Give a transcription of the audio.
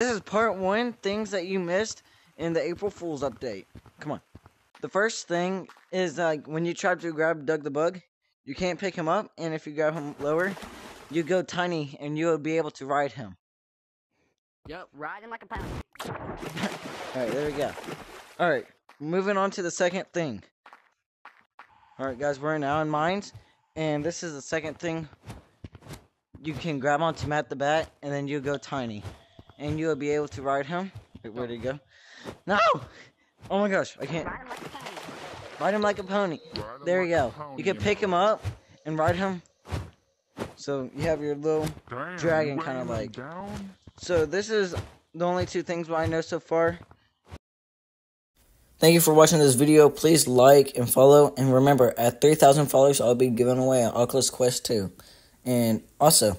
This is part one things that you missed in the April Fool's update. Come on. The first thing is like when you try to grab Doug the Bug, you can't pick him up, and if you grab him lower, you go tiny and you'll be able to ride him. Yep, riding like a pony. Alright, there we go. Alright, moving on to the second thing. Alright, guys, we're now in mines, and this is the second thing. You can grab onto Matt the Bat, and then you go tiny. And you'll be able to ride him. Wait, where'd he go? No! Oh my gosh, I can't. Riding like a pony. Ride him like a pony. There you go. You can pick him up and ride him. So you have your little dragon kinda like- So this is the only two things I know so far. Thank you for watching this video. Please like and follow. And remember, at 3,000 followers, I'll be giving away an Oculus Quest 2. And also,